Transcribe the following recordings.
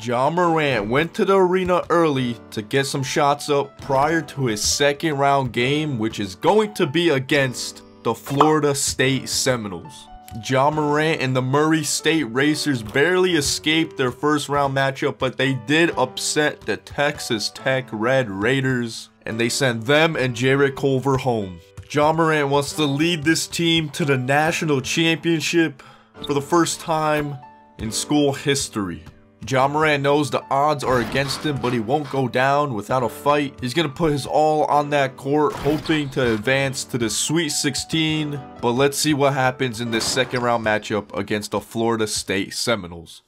Ja Morant went to the arena early to get some shots up prior to his second round game, which is going to be against the Florida State Seminoles. Ja Morant and the Murray State Racers barely escaped their first round matchup, but they did upset the Texas Tech Red Raiders, and they sent them and Jarrett Culver home. Ja Morant wants to lead this team to the national championship for the first time in school history. Ja Morant knows the odds are against him, but he won't go down without a fight. He's going to put his all on that court, hoping to advance to the Sweet 16. But let's see what happens in this second round matchup against the Florida State Seminoles.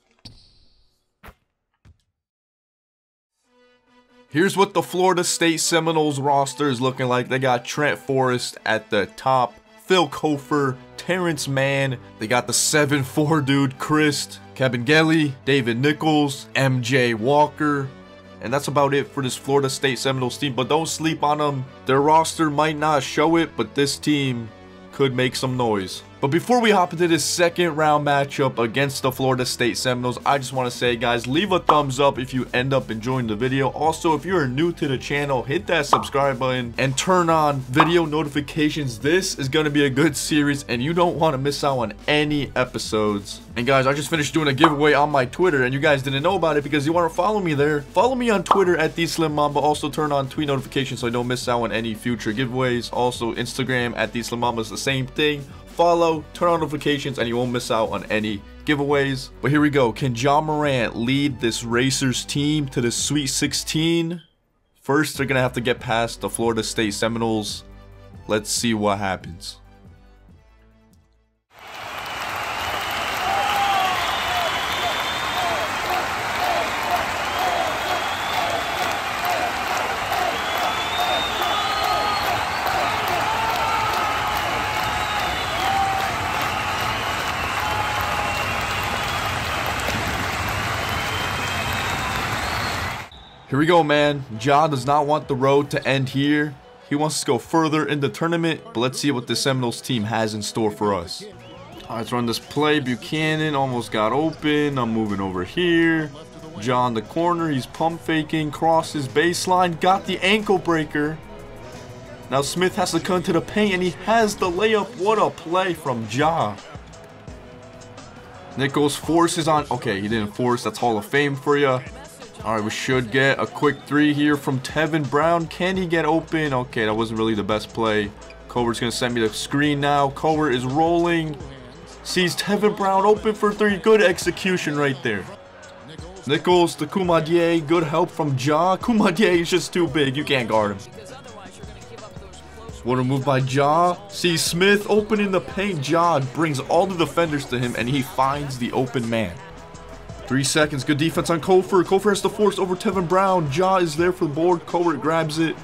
Here's what the Florida State Seminoles roster is looking like. They got Trent Forrest at the top, Phil Cofer, Terance Mann. They got the 7-4 dude, Chris Kabengele, David Nichols, MJ Walker. And that's about it for this Florida State Seminoles team. But don't sleep on them. Their roster might not show it, but this team could make some noise. But before we hop into this second round matchup against the Florida State Seminoles, I just want to say, guys, leave a thumbs up if you end up enjoying the video. Also, if you're new to the channel, hit that subscribe button and turn on video notifications. This is going to be a good series, and you don't want to miss out on any episodes. And guys, I just finished doing a giveaway on my Twitter, and you guys didn't know about it because you want to follow me there. Follow me on Twitter at TheSlimMamba. Also, turn on tweet notifications so I don't miss out on any future giveaways. Also, Instagram at TheSlimMamba is the same thing follow, turn on notifications, and you won't miss out on any giveaways. But here we go. Can Ja Morant lead this Racers team to the Sweet 16? First, they're going to have to get past the Florida State Seminoles. Let's see what happens. Here we go, man. Ja does not want the road to end here. He wants to go further in the tournament, but let's see what the Seminoles team has in store for us. Right, let's run this play. Buchanan almost got open. I'm moving over here. John the corner. He's pump faking. Crosses baseline. Got the ankle breaker. Now Smith has to come to the paint and he has the layup. What a play from Ja. Nichols forces on. Okay, he didn't force. That's Hall of Fame for you. All right, we should get a quick three here from Tevin Brown. Can he get open? Okay, that wasn't really the best play. Culver's going to send me the screen now. Culver is rolling. Sees Tevin Brown open for three. Good execution right there. Nichols to Koumadje. Good help from Ja. Koumadje is just too big. You can't guard him. What a move by Ja. See Smith open in the paint. Ja brings all the defenders to him and he finds the open man. Three seconds. Good defense on Cofer. Cofer has to force over Tevin Brown. Ja is there for the board. Cofer grabs it.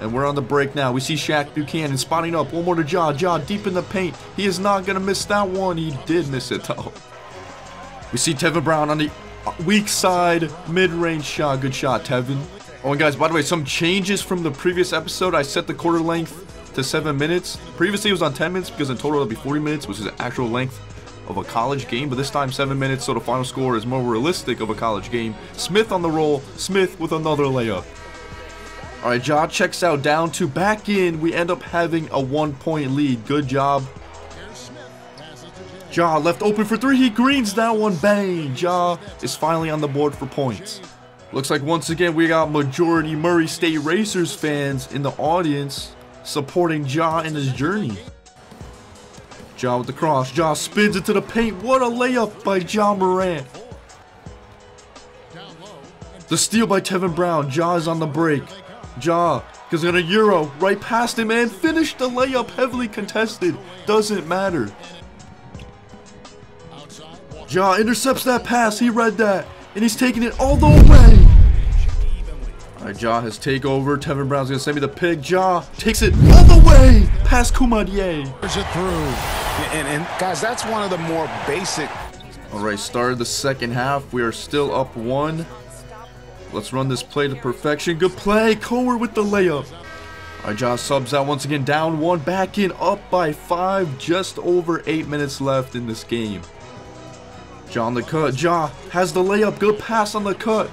And we're on the break now. We see Shaq Buchanan spotting up. One more to Ja. Ja deep in the paint. He is not going to miss that one. He did miss it though. We see Tevin Brown on the weak side. Mid-range shot. Good shot, Tevin. Oh, and guys, by the way, some changes from the previous episode. I set the quarter length to 7 minutes. Previously, it was on 10 minutes because in total it'll be 40 minutes, which is the actual length of a college game, but this time 7 minutes, so the final score is more realistic of a college game. Smith on the roll, Smith with another layup. Alright, Ja checks out down to back in. We end up having a one point lead. Good job. Ja left open for three. He greens that one. Bang. Ja is finally on the board for points. Looks like once again we got majority Murray State Racers fans in the audience supporting Ja in his journey. Ja with the cross. Ja spins into the paint. What a layup by Ja Morant. The steal by Tevin Brown. Ja is on the break. Ja goes in a Euro right past him and finished the layup heavily contested. Doesn't matter. Ja intercepts that pass. He read that. And he's taking it all the way. Alright, Ja has takeover. Tevin Brown's gonna send me the pick. Ja takes it all the way past Koumadje. Push it through. And, and guys, that's one of the more basic. All right, start of the second half. We are still up one. Let's run this play to perfection. Good play. Coer with the layup. All right, Josh subs out once again. Down one, back in, up by five. Just over eight minutes left in this game. Ja on the cut. Ja has the layup. Good pass on the cut.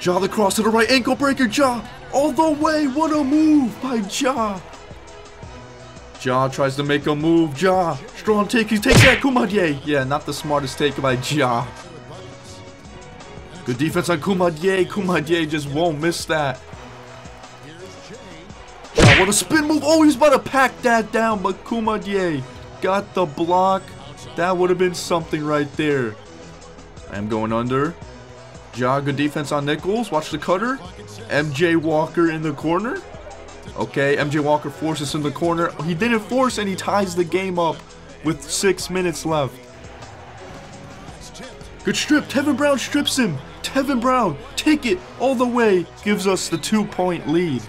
Ja the cross to the right. Ankle breaker. Ja all the way. What a move by Ja. Ja tries to make a move. Ja strong take. He takes that. Koumadje. Yeah, not the smartest take by Ja. Good defense on Koumadje. Koumadje just won't miss that. Ja, what a spin move. Oh, he's about to pack that down, but Koumadje got the block. That would have been something right there. I am going under. Ja, good defense on Nichols. Watch the cutter. MJ Walker in the corner. Okay, MJ Walker forces in the corner. He didn't force and he ties the game up with six minutes left. Good strip. Tevin Brown strips him. Tevin Brown, take it all the way. Gives us the two-point lead.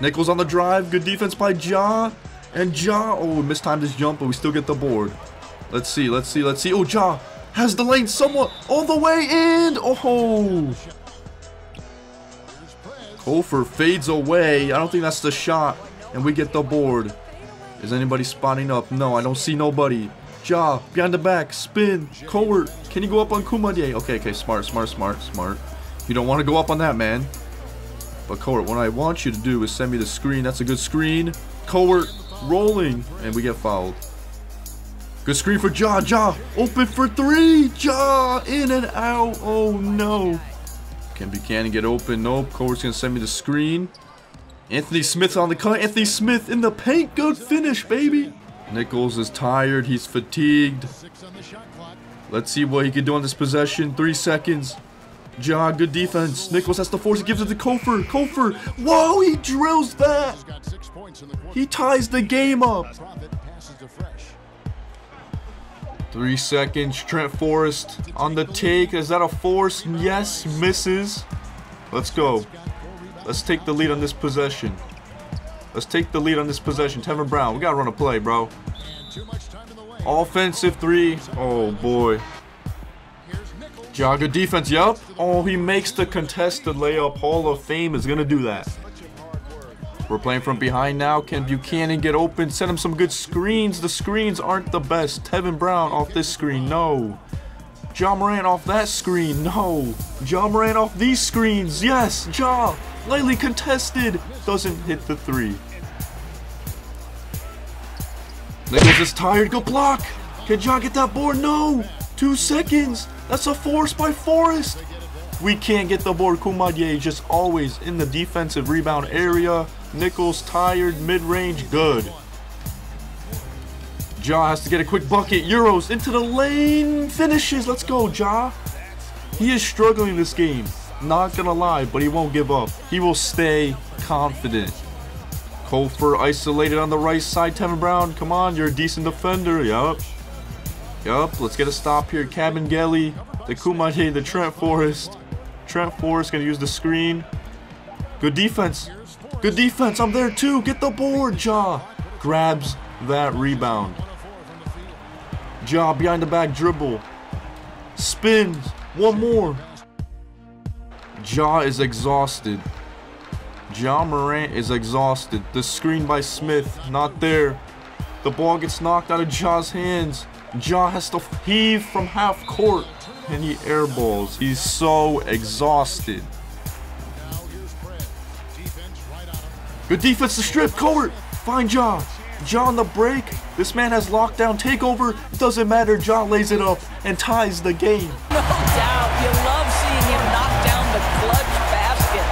Nichols on the drive. Good defense by Ja. And Ja, oh, mistimed his jump, but we still get the board. Let's see, let's see, let's see. Oh, Ja has the lane somewhat all the way in. Oh. Cofer fades away. I don't think that's the shot. And we get the board. Is anybody spotting up? No, I don't see nobody. Ja, behind the back, spin, Cowart. Can you go up on Koumadje? Okay, okay, smart, smart, smart, smart. You don't want to go up on that, man. But Cowart, what I want you to do is send me the screen. That's a good screen. Cowart rolling, and we get fouled. Good screen for Ja. Ja open for three. Ja in and out. Oh no. Can Buchanan get open? Nope. Cowart's gonna send me the screen. Anthony Smith on the cut. Anthony Smith in the paint. Good finish, baby. Nichols is tired. He's fatigued. Let's see what he can do on this possession. Three seconds. Ja, good defense. Nichols has the force He Gives it to Cofer. Kofer. Whoa, he drills that. He ties the game up. Three seconds. Trent Forrest on the take. Is that a force? Yes. Misses. Let's go. Let's take the lead on this possession. Let's take the lead on this possession. Tevin Brown, we gotta run a play, bro. Offensive three. Oh boy. Jogger defense, yup. Oh, he makes the contested layup. Hall of Fame is gonna do that. We're playing from behind now. Can Buchanan get open? Send him some good screens. The screens aren't the best. Tevin Brown off this screen. No. Ja Morant off that screen. No. Ja Morant off these screens. Yes. Ja. Lightly contested. Doesn't hit the three. Nichols is tired. Go block. Can Ja get that board? No. Two seconds. That's a force by Forrest. We can't get the board. Koumadje just always in the defensive rebound area. Nichols tired, mid-range, good. Ja has to get a quick bucket. Euros into the lane. Finishes. Let's go, Ja. He is struggling this game. Not gonna lie, but he won't give up. He will stay confident. Cofer isolated on the right side. Tevin Brown, come on, you're a decent defender. Yup. Yup, let's get a stop here. Kabengele, the Koumadje, the Trent Forrest. Trent Forrest gonna use the screen. Good defense. Good defense. I'm there too. Get the board, Ja Grabs that rebound. Ja behind the back dribble. Spins. One more. Ja is exhausted. Ja Morant is exhausted. The screen by Smith, not there. The ball gets knocked out of Ja's hands. Ja has to heave from half court he airballs. He's so exhausted. Good defense to strip. Cowart. Fine job. John the break. This man has lockdown takeover. It doesn't matter. Ja lays it up and ties the game. No doubt. You love seeing him knock down the clutch basket.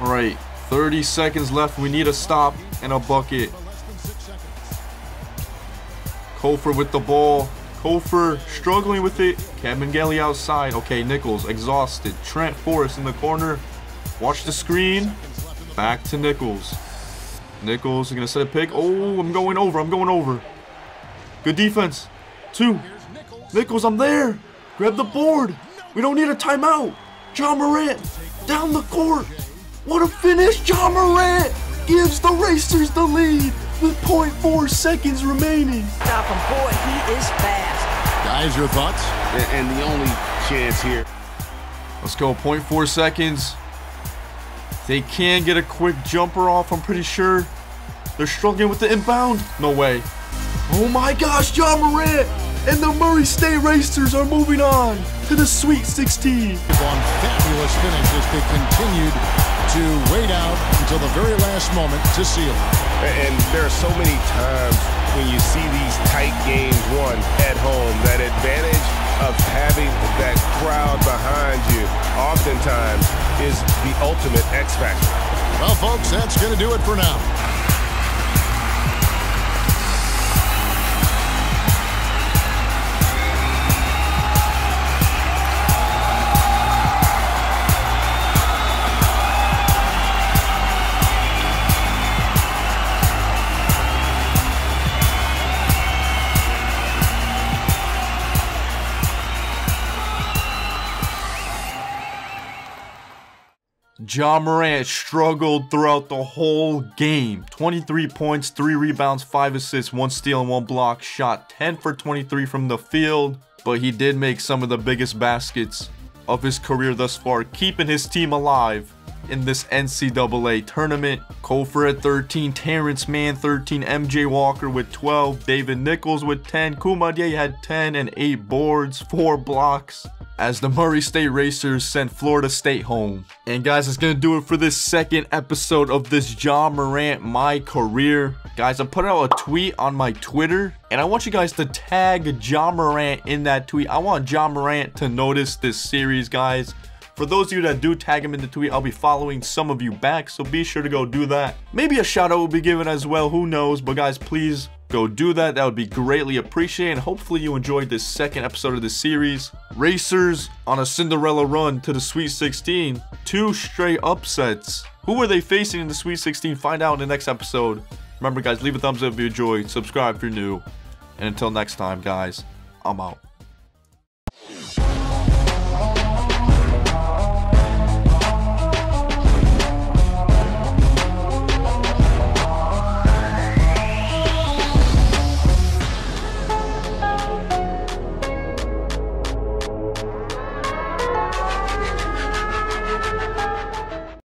All right. 30 seconds left. We need a stop and a bucket. Cofer with the ball. Cofer struggling with it. Kabengele outside. Okay, Nichols exhausted. Trent Forrest in the corner. Watch the screen. Back to Nichols. Nichols is going to set a pick. Oh, I'm going over. I'm going over. Good defense. Two. Nichols, I'm there. Grab the board. We don't need a timeout. Ja Morant down the court. What a finish. Ja Morant gives the Racers the lead with 0.4 seconds remaining. Stop him. Boy, he is fast. Guys, your thoughts? And, and the only chance here. Let's go. 0.4 seconds. They can get a quick jumper off, I'm pretty sure. They're struggling with the inbound. No way. Oh my gosh, Ja Morant and the Murray State Racers are moving on to the Sweet 16. On fabulous finish as they continued to wait out until the very last moment to seal it. And there are so many times when you see these tight games won at home, that advantage of having that crowd behind you oftentimes is the ultimate X factor. Well, folks, that's going to do it for now. Ja Morant struggled throughout the whole game. 23 points, 3 rebounds, 5 assists, 1 steal, and 1 block. Shot 10 for 23 from the field, but he did make some of the biggest baskets of his career thus far, keeping his team alive in this NCAA tournament. Cofer at 13, Terance Mann 13, MJ Walker with 12, David Nichols with 10, Koumadje had 10 and 8 boards, 4 blocks as the Murray State Racers sent Florida State home. And guys, that's going to do it for this second episode of this Ja Morant My Career. Guys, I put out a tweet on my Twitter, and I want you guys to tag Ja Morant in that tweet. I want Ja Morant to notice this series, guys. For those of you that do tag him in the tweet, I'll be following some of you back, so be sure to go do that. Maybe a shout out will be given as well, who knows, but guys, please go do that. That would be greatly appreciated. And hopefully you enjoyed this second episode of the series. Racers on a Cinderella run to the Sweet 16. Two straight upsets. Who were they facing in the Sweet 16? Find out in the next episode. Remember guys, leave a thumbs up if you enjoyed. Subscribe if you're new. And until next time, guys, I'm out.